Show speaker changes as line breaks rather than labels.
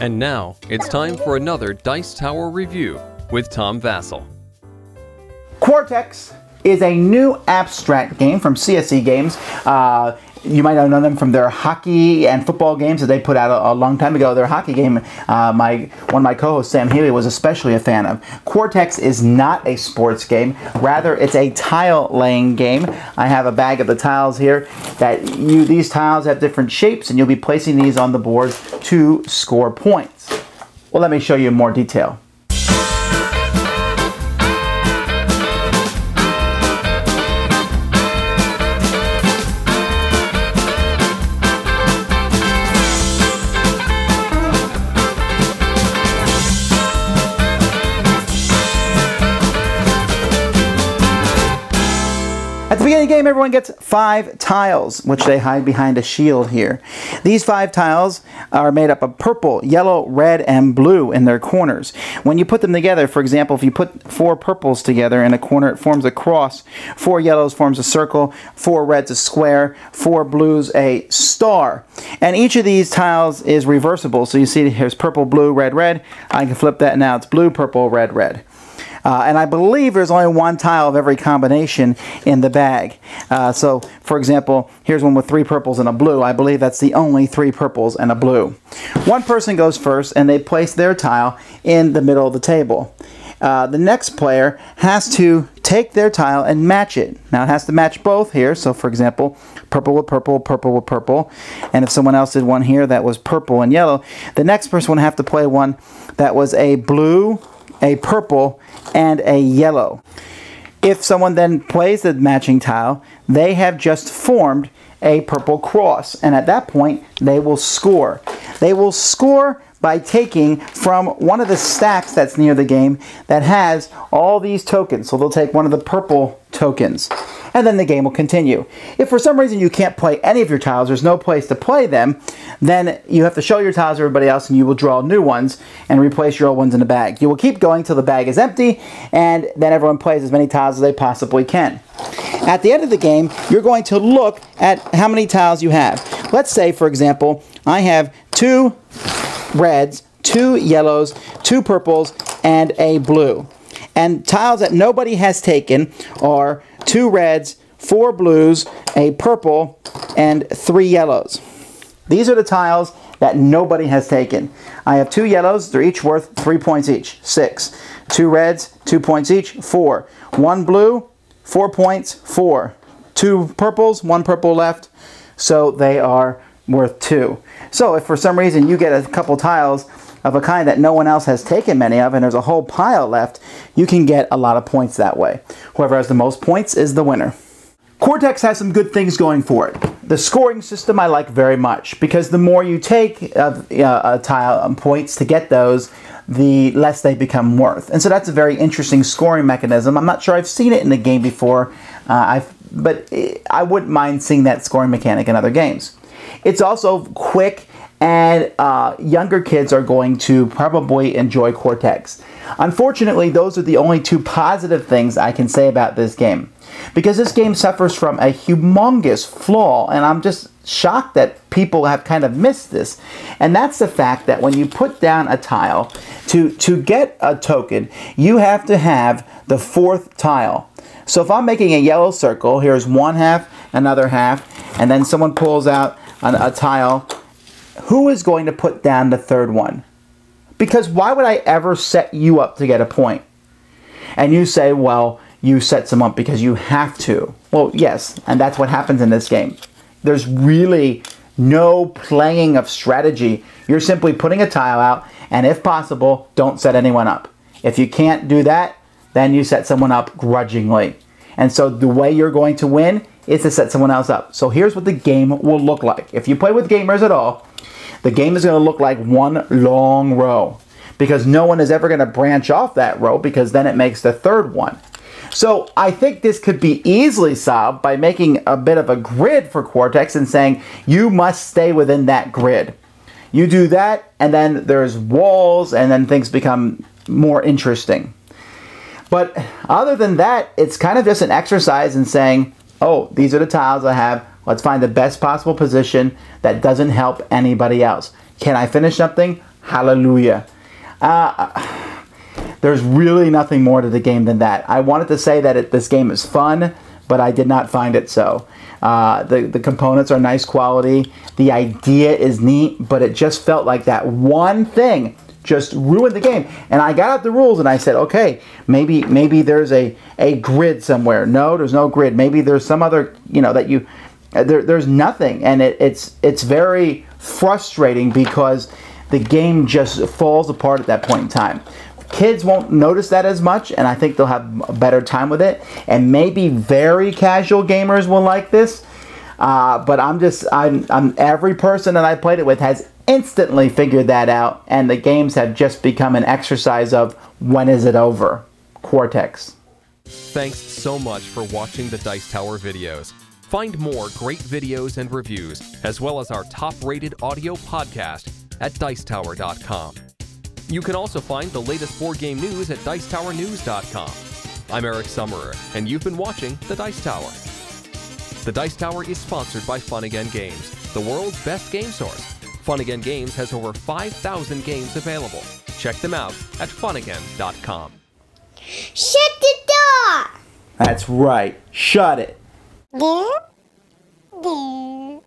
And now it's time for another Dice Tower review with Tom Vasel.
Quartex is a new abstract game from CSE Games. Uh, you might know them from their hockey and football games that they put out a, a long time ago. Their hockey game, uh, my one of my co-hosts, Sam Healey, was especially a fan of. Quartex is not a sports game. Rather, it's a tile laying game. I have a bag of the tiles here. That you these tiles have different shapes, and you'll be placing these on the board to score points. Well, let me show you in more detail. At the beginning of the game, everyone gets five tiles, which they hide behind a shield here. These five tiles are made up of purple, yellow, red, and blue in their corners. When you put them together, for example, if you put four purples together in a corner, it forms a cross. Four yellows forms a circle, four reds a square, four blues a star. And each of these tiles is reversible. So you see here's purple, blue, red, red. I can flip that now. It's blue, purple, red, red. Uh, and I believe there's only one tile of every combination in the bag. Uh, so, for example, here's one with three purples and a blue. I believe that's the only three purples and a blue. One person goes first and they place their tile in the middle of the table. Uh, the next player has to take their tile and match it. Now it has to match both here. So for example, purple with purple, purple with purple. And if someone else did one here that was purple and yellow, the next person would have to play one that was a blue, a purple, and a yellow. If someone then plays the matching tile, they have just formed a purple cross. And at that point, they will score. They will score by taking from one of the stacks that's near the game that has all these tokens. So they'll take one of the purple tokens and then the game will continue. If for some reason you can't play any of your tiles, there's no place to play them, then you have to show your tiles to everybody else and you will draw new ones and replace your old ones in the bag. You will keep going till the bag is empty and then everyone plays as many tiles as they possibly can. At the end of the game, you're going to look at how many tiles you have. Let's say, for example, I have two reds, two yellows, two purples, and a blue. And tiles that nobody has taken are two reds, four blues, a purple, and three yellows. These are the tiles that nobody has taken. I have two yellows, they're each worth three points each, six. Two reds, two points each, four. One blue, four points, four. Two purples, one purple left, so they are worth two. So if for some reason you get a couple tiles of a kind that no one else has taken many of and there's a whole pile left, you can get a lot of points that way. Whoever has the most points is the winner. Quartex has some good things going for it. The scoring system I like very much because the more you take of uh, a tile um, points to get those, the less they become worth. And so that's a very interesting scoring mechanism. I'm not sure I've seen it in the game before, uh, but I wouldn't mind seeing that scoring mechanic in other games. It's also quick and uh, younger kids are going to probably enjoy Quartex. Unfortunately, those are the only two positive things I can say about this game. Because this game suffers from a humongous flaw, and I'm just shocked that people have kind of missed this. And that's the fact that when you put down a tile, to, to get a token, you have to have the fourth tile. So if I'm making a yellow circle, here's one half, another half, and then someone pulls out a, a tile who is going to put down the third one? Because why would I ever set you up to get a point? And you say, well, you set some up because you have to. Well, yes, and that's what happens in this game. There's really no playing of strategy. You're simply putting a tile out, and if possible, don't set anyone up. If you can't do that, then you set someone up grudgingly. And so the way you're going to win is to set someone else up. So here's what the game will look like. If you play with gamers at all, the game is going to look like one long row because no one is ever going to branch off that row because then it makes the third one. So I think this could be easily solved by making a bit of a grid for Quartex and saying you must stay within that grid. You do that and then there's walls and then things become more interesting. But other than that, it's kind of just an exercise in saying, oh, these are the tiles I have. Let's find the best possible position that doesn't help anybody else. Can I finish something? Hallelujah. Uh, there's really nothing more to the game than that. I wanted to say that it, this game is fun, but I did not find it so. Uh, the, the components are nice quality. The idea is neat, but it just felt like that one thing just ruined the game. And I got out the rules and I said, okay, maybe maybe there's a, a grid somewhere. No, there's no grid. Maybe there's some other, you know, that you there, there's nothing. And it, it's it's very frustrating because the game just falls apart at that point in time. Kids won't notice that as much, and I think they'll have a better time with it. And maybe very casual gamers will like this. Uh, but I'm just, I'm, I'm, every person that I played it with has instantly figured that out, and the games have just become an exercise of when is it over? Quartex.
Thanks so much for watching the Dice Tower videos. Find more great videos and reviews, as well as our top rated audio podcast at Dicetower.com. You can also find the latest board game news at Dicetowernews.com. I'm Eric Summerer, and you've been watching The Dice Tower. The Dice Tower is sponsored by Fun Again Games, the world's best game source. Fun Again Games has over 5,000 games available. Check them out at funagain.com.
Shut the door!
That's right. Shut it.
There, there.